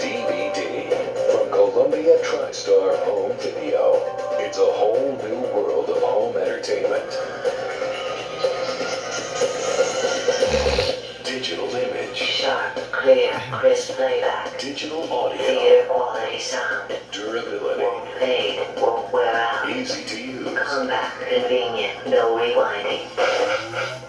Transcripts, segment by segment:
DVD from Columbia TriStar Home Video. It's a whole new world of home entertainment. Digital image. Sharp, clear, crisp playback. Digital audio. Clear quality sound. Rewinding.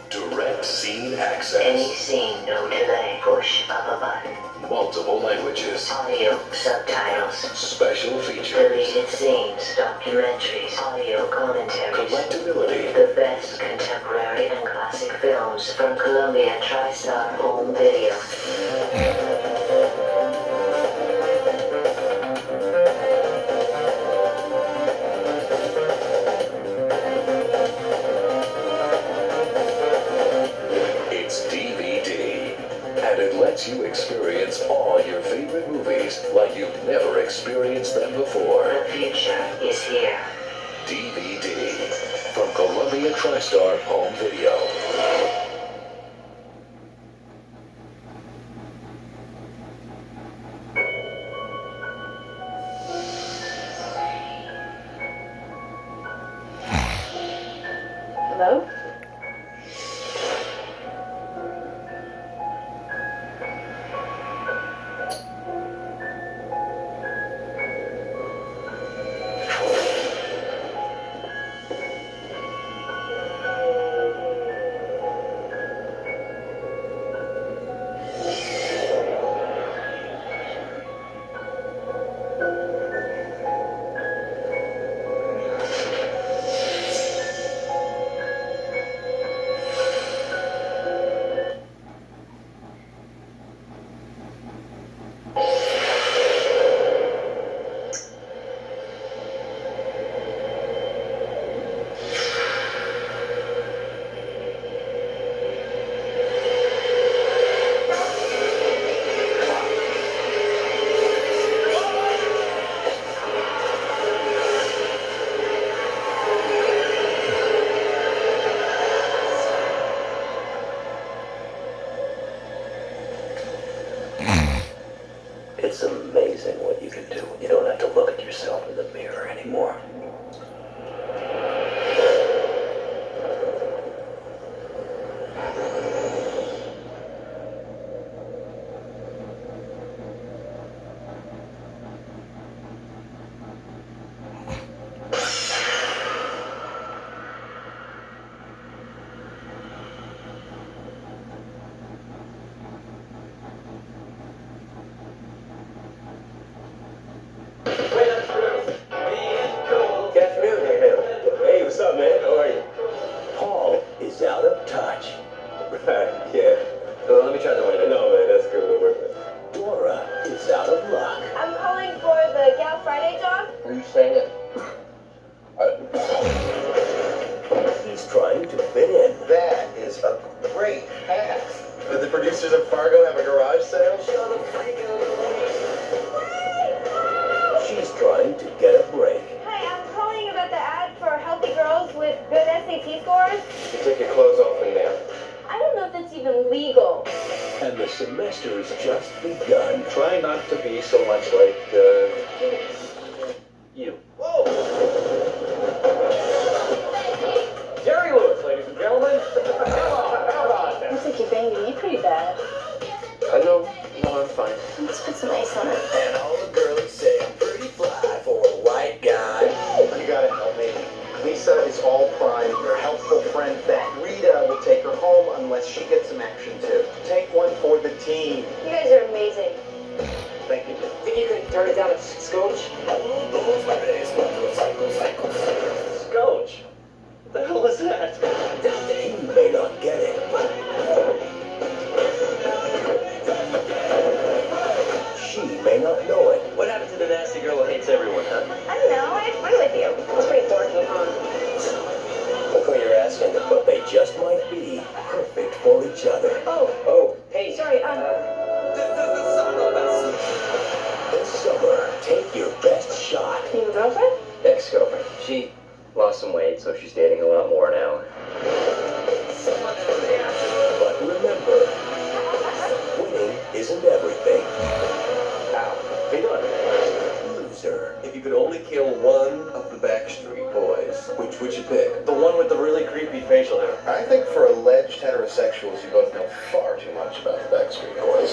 Direct scene access. Any scene, no delay. Push of a button. Multiple languages. Audio, subtitles. Special features. Deleted scenes, documentaries, audio commentaries. Collectability. The best contemporary and classic films from Columbia TriStar Home Video. Lets you experience all your favorite movies like you've never experienced them before. The future is here. DVD. From Columbia TriStar Home Video. Hello? It's amazing what you can do when you don't have to look at yourself in the mirror anymore. Saying it? He's trying to fit in. That is a great hat. Did the producers of Fargo have a garage sale? She's trying to get a break. Hi, I'm calling about the ad for healthy girls with good SAT scores. You take your clothes off in there. I don't know if that's even legal. And the semester's just begun. Try not to be so much like, uh, you. Whoa! Jerry Lewis, ladies and gentlemen. Come on, come on. Looks like you're banging me pretty bad. I know. No, I'm fine. Let's put some ice on it. And all the girlies say I'm pretty fly for a white guy. You gotta help me. Lisa is all prime. Her helpful friend Bet Rita will take her home unless she gets some action too. Take one for the team. You guys are amazing. You. Could turn it down a? Scotch. your best shot. New girlfriend? Ex-girlfriend. She lost some weight, so she's dating a lot more now. But remember, winning isn't everything. Ow. Be done. Loser. If you could only kill one of the Backstreet Boys, which would you pick? The one with the really creepy facial hair. I think for alleged heterosexuals, you both know far too much about the Backstreet Boys.